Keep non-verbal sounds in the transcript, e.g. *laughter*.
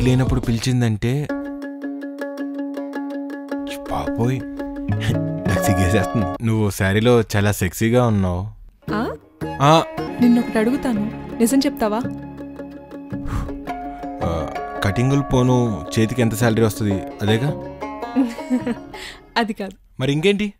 లేనప్పుడు పిలిచిందంటే బాబోయ్ నాకు సిగ్గేసేస్తుంది నువ్వు శారీలో చాలా సెక్సీగా ఉన్నావు. నిన్నొకటి అడుగుతాను. నిజం చెప్తావా? కటింగులు పోను చేతికి ఎంత శాలరీ వస్తుంది అదేగా? *laughs* అది కాదు. మరి ఇంకేంటి?